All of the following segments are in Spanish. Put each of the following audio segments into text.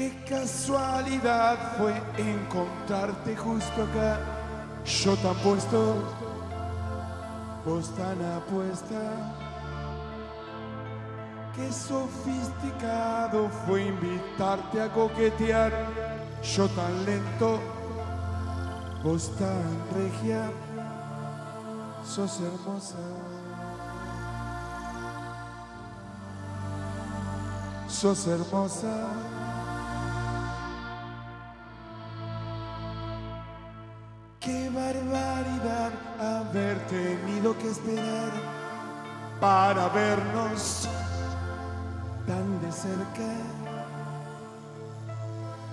Qué casualidad fue encontrarte justo acá. Yo tan puesto, vos tan apuesta. Qué sofisticado fue invitarte a coquetear. Yo tan lento, vos tan regia. Sos hermosa. Sos hermosa. Qué barbaridad haber tenido que esperar para vernos tan de cerca.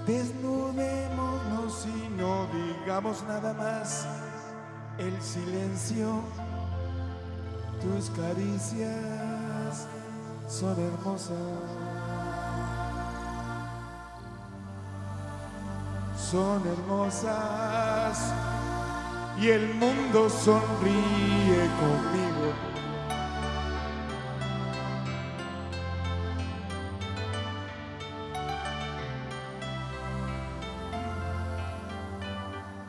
Desnudémonos y no digamos nada más. El silencio, tus caricias son hermosas. Son hermosas y el mundo sonríe conmigo.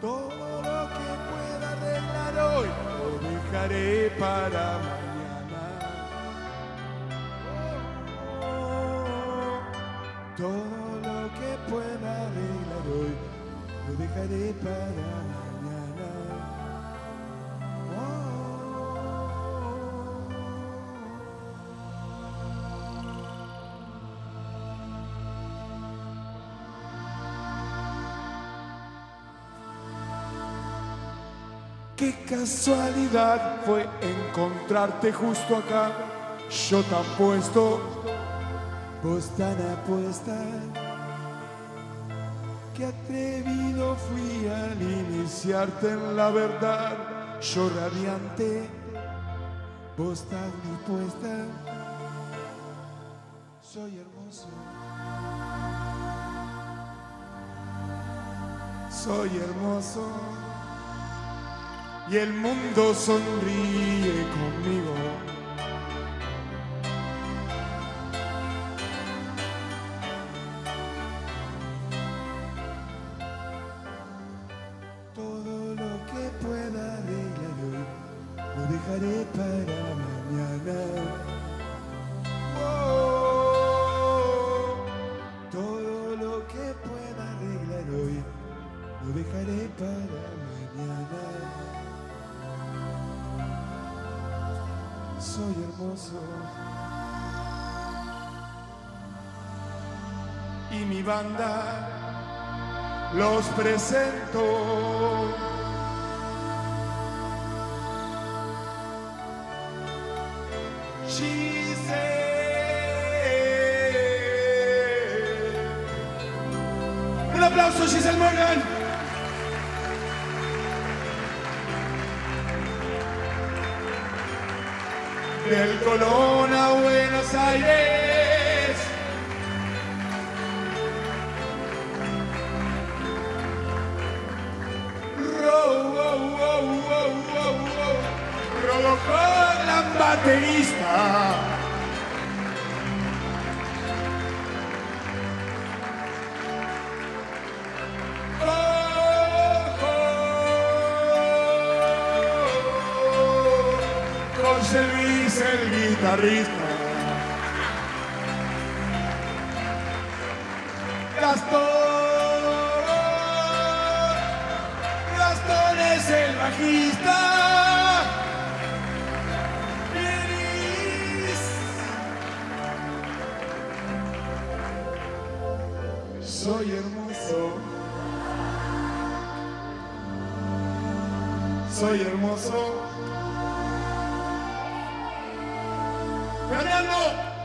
Todo lo que pueda arreglar hoy lo dejaré para mañana. Todo lo que pueda arreglar hoy lo dejaré para mañana. Qué casualidad fue encontrarte justo acá, yo tan puesto, vos tan apuesta. Qué atrevido fui al iniciarte en la verdad, yo radiante, vos tan dispuesta. Soy hermoso. Soy hermoso y el mundo sonríe conmigo. Todo lo que pueda arreglar hoy lo dejaré para mañana. Oh, todo lo que pueda arreglar hoy lo dejaré para mañana. Soy hermoso. Y mi banda los presento. Giselle. Un aplauso, Giselle Morgan. Del Colón a Buenos Aires. Ro, wo, wo, wo, wo, wo. Rodocó la baterista. José El guitarrista. Gastón, Gastón es el bajista. Soy hermoso. Soy hermoso. 南の